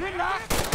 Relax!